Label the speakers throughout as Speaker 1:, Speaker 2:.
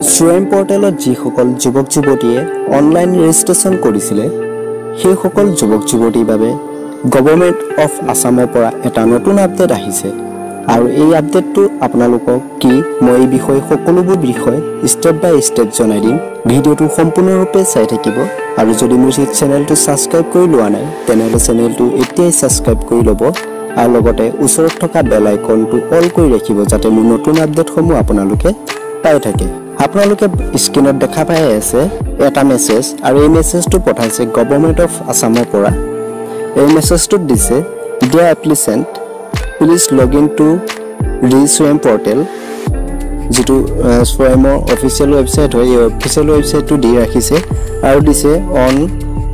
Speaker 1: শ্ৰম পৰ্টেলত যিসকল যুৱক যুৱতীয়ে অনলাইন ৰেজিষ্ট্ৰেশ্যন কৰিছিলে সেইসকল যুৱক যুৱতীৰ বাবে গভৰ্ণমেণ্ট অফ আছামৰ পৰা এটা নতুন আপডেট আহিছে। আৰু এই আপডেটটো আপোনালোকক কি মই এই বিষয়ে সকলোবোৰ বিষয় ষ্টেপ বাই ষ্টেপ জনাই দিম ভিডিঅ'টো সম্পূৰ্ণৰূপে চাই থাকিব। আৰু যদি মোৰ চেনেলটো ছাবস্ক্ৰাইব কৰি লোৱা নাই তেনেহ'লে চেনেলটো এতিয়াই ছাবস্ক্ৰাইব কৰি ল'ব। আৰু লগতে ওচৰত থকা বেল আইকনটো অল কৰি ৰাখিব যাতে মোৰ নতুন আপডেটসমূহ আপোনালোকে পাই থাকে। আপোনালোকে স্ক্ৰীণত দেখা পাই আছে এটা মেছেজ আৰু এই মেছেজটো পঠাইছে গভৰ্ণমেণ্ট অফ আছামৰ পৰা। এই মেছেজটোত দিছে dear applicant please log in to ৰি স্ৱেম পৰ্টেল যিটো স্বয়মৰ অফিচিয়েল ৱেবছাইট হয় এই অফিচিয়েল ৱেবছাইটটো দি ৰাখিছে আৰু দিছে on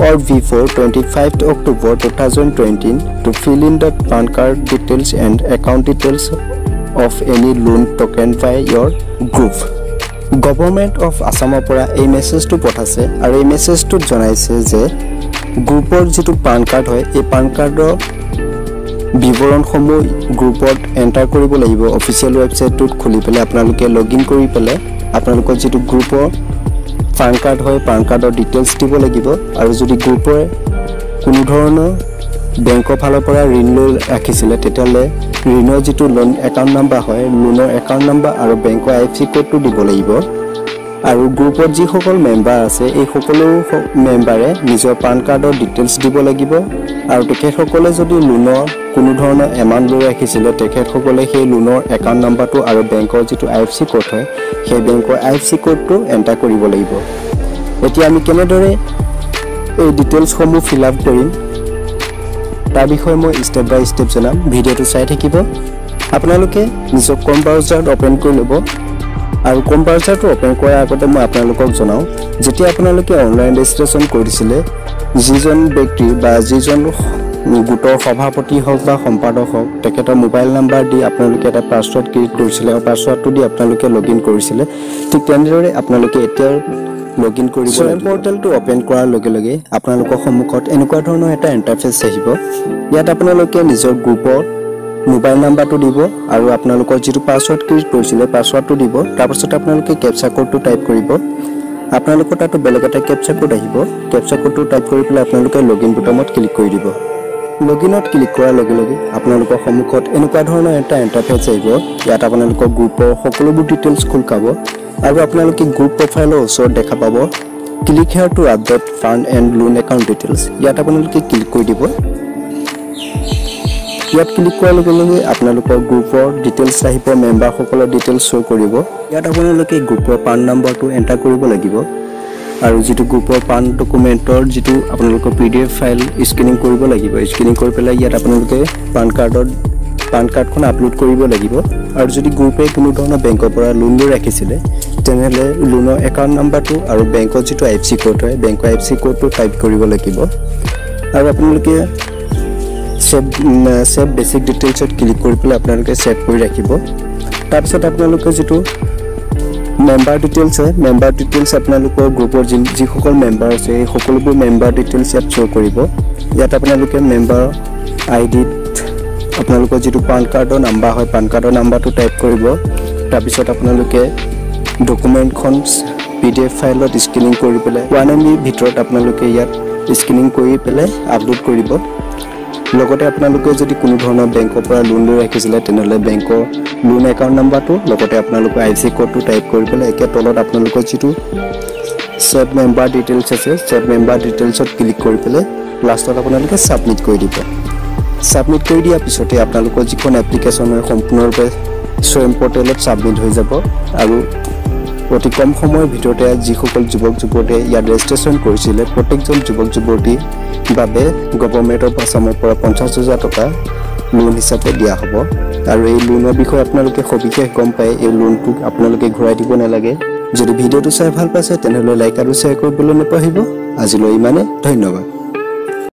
Speaker 1: or before twenty five October two thousand twenty to fill in the PAN card details and account details of any loan government of আছামৰ পৰা এই মেছেজটো পঠাইছে আৰু এই মেছেজটোত জনাইছে যে গ্ৰুপৰ যিটো পান কাৰ্ড হয় এই পান কাৰ্ডৰ বিৱৰণসমূহ গ্ৰুপত এণ্টাৰ কৰিব লাগিব। অফিচিয়েল ৱেবছাইটটোত খুলি পেলাই আপোনালোকে লগ ইন কৰি পেলাই আপোনালোকৰ যিটো গ্ৰুপৰ পান কাৰ্ড হয় পান কাৰ্ডৰ ডিটেইলছ দিব লাগিব। আৰু যদি গ্ৰুপৰ কোনো ধৰণৰ বেংকৰ ফালৰ পৰা ঋণ লৈ ৰাখিছিলে তেতিয়াহ'লে ঋণৰ যিটো লোন একাউণ্ট নাম্বাৰ হয় লোনৰ একাউণ্ট নাম্বাৰ আৰু বেংকৰ আই এফ চি ক'ডটো দিব লাগিব। আৰু গ্ৰুপত যিসকল মেম্বাৰ আছে এই সকলো মেম্বাৰে নিজৰ পান কাৰ্ডৰ ডিটেইলছ দিব লাগিব। আৰু তেখেতসকলে যদি লোনৰ কোনো ধৰণৰ এমাউণ্ট লৈ ৰাখিছিলে তেখেতসকলে সেই লোনৰ একাউণ্ট নাম্বাৰটো আৰু বেংকৰ যিটো আই এফ চি ক'ড হয় সেই বেংকৰ আই এফ চি ক'ডটো এণ্টাৰ কৰিব লাগিব। এতিয়া আমি কেনেদৰে এই ডিটেইলছসমূহ ফিল আপ কৰিম? তাৰ বিষয়ে মই ষ্টেপ বাই ষ্টেপ জনাম ভিডিঅ'টো চাই থাকিব। আপোনালোকে নিজৰ কম ব্ৰাউজাৰত অ'পেন কৰি ল'ব আৰু কম ব্ৰাউজাৰটো অ'পেন কৰাৰ আগতে মই আপোনালোকক জনাওঁ যেতিয়া আপোনালোকে অনলাইন ৰেজিষ্ট্ৰেশ্যন কৰিছিলে যিজন ব্যক্তি বা যিজন গোটৰ সভাপতি হওক বা সম্পাদক হওক তেখেতৰ মোবাইল নাম্বাৰ দি আপোনালোকে এটা পাছৱৰ্ড ক্ৰিয়েট কৰিছিলে আৰু পাছৱৰ্ডটো দি আপোনালোকে লগ ইন কৰিছিলে ঠিক তেনেদৰে আপোনালোকে এতিয়াও লগ ইন কৰিব স্বয়ং পৰ্টেলটো অ'পেন কৰাৰ লগে লগে আপোনালোকৰ সন্মুখত এনেকুৱা ধৰণৰ এটা ইণ্টাৰফেচ আহিব। ইয়াত আপোনালোকে নিজৰ গ্ৰুপৰ মোবাইল নাম্বাৰটো দিব আৰু আপোনালোকৰ যিটো পাছৱৰ্ড ক্ৰিয়েট কৰিছিলে পাছৱৰ্ডটো দিব। তাৰপাছত আপোনালোকে কেপচা কোডটো টাইপ কৰিব। আপোনালোকৰ তাতো বেলেগ এটা কেপচা কোড আহিব। কেপচা কোডটো টাইপ কৰি পেলাই আপোনালোকে লগ ইন বুটামত ক্লিক কৰি দিব। লগ ইনত ক্লিক কৰাৰ লগে লগে আপোনালোকৰ সন্মুখত এনেকুৱা ধৰণৰ এটা ইণ্টাৰফেচ আহিব। ইয়াত আপোনালোকৰ গ্ৰুপৰ সকলোবোৰ ডিটেইলছ খোল খাব আৰু আপোনালোকে গ্ৰুপ প্ৰফাইলৰ ওচৰত দেখা পাব। Click here to update fund and loan account details ইয়াত আপোনালোকে ক্লিক কৰি দিব। ইয়াত ক্লিক কৰাৰ লগে লগে আপোনালোকৰ গ্ৰুপৰ ডিটেইলছ আহিব মেম্বাৰসকলৰ ডিটেইলছ শ্ব' কৰিব। ইয়াত আপোনালোকে গ্ৰুপৰ পান নম্বৰটো এণ্টাৰ কৰিব লাগিব। আৰু যিটো গ্ৰুপৰ পান ডকুমেণ্টৰ যিটো আপোনালোকৰ P D F file scanning কৰিব লাগিব স্কেনিং কৰি পেলাই ইয়াত আপোনালোকে পান কাৰ্ডত পান কাৰ্ডখন আপলোড কৰিব লাগিব। আৰু যদি গ্ৰুপে কোনো ধৰণৰ বেংকৰ পৰা লোন লৈ ৰাখিছিলে তেনেহ'লে লোনৰ একাউণ্ট নাম্বাৰটো আৰু বেংকৰ যিটো আই এফ চি ক'ড হয় বেংকৰ আই এফ চি ক'ডটো টাইপ কৰিব লাগিব। আৰু আপোনালোকে ছেভ ছেভ বেচিক ডিটেইলছত ক্লিক কৰি পেলাই আপোনালোকে ছেভ কৰি ৰাখিব। তাৰপিছত আপোনালোকে যিটো মেম্বাৰ ডিটেইলছ হয় মেম্বাৰ ডিটেইলছ আপোনালোকৰ গ্ৰুপৰ যি যিসকল মেম্বাৰ আছে সেই সকলোবোৰ মেম্বাৰ ডিটেইলছ ইয়াত শ্ব' কৰিব। ইয়াত আপোনালোকে মেম্বাৰ আই ডিত আপোনালোকৰ যিটো পান কাৰ্ডৰ নাম্বাৰ হয় পান কাৰ্ডৰ নাম্বাৰটো টাইপ কৰিব। তাৰপিছত আপোনালোকে ডকুমেণ্টখন পি ডি এফ ফাইলত স্কেনিং কৰি পেলাই ওৱান এম বিৰ ভিতৰত আপোনালোকে ইয়াত স্কেনিং কৰি পেলাই আপলোড কৰিব। লগতে আপোনালোকে যদি কোনো ধৰণৰ বেংকৰ পৰা লোন লৈ ৰাখিছিলে তেনেহ'লে বেংকৰ লোন একাউণ্ট নাম্বাৰটো লগতে আপোনালোকৰ আই চি ক'ডটো টাইপ কৰি পেলাই একে তলত আপোনালোকৰ যিটো ছেভ মেম্বাৰ ডিটেইলছ আছে ছেভ মেম্বাৰ ডিটেইলছত ক্লিক কৰি পেলাই লাষ্টত আপোনালোকে ছাবমিট কৰি দিব। ছাবমিট কৰি দিয়াৰ পিছতে আপোনালোকৰ যিখন এপ্লিকেশ্যন হয় সম্পূৰ্ণৰূপে স্বয়ং পৰ্টেলত ছাবমিট হৈ যাব। আৰু অতি কম সময়ৰ ভিতৰতে যিসকল যুৱক যুৱতীয়ে ইয়াত ৰেজিষ্ট্ৰেশ্যন কৰিছিলে প্ৰত্যেকজন যুৱক যুৱতীৰ বাবে গভৰ্ণমেণ্ট অফ আছামৰ পৰা পঞ্চাছ হাজাৰ টকা লোন হিচাপে দিয়া হ'ব। আৰু এই লোনৰ বিষয়ে আপোনালোকে সবিশেষ গম পায় এই লোনটোক আপোনালোকে ঘূৰাই দিব নালাগে। যদি ভিডিঅ'টো চাই ভাল পাইছে তেনেহ'লে লাইক আৰু শ্বেয়াৰ কৰিবলৈ নাপাহৰিব। আজিলৈ ইমানে ধন্যবাদ।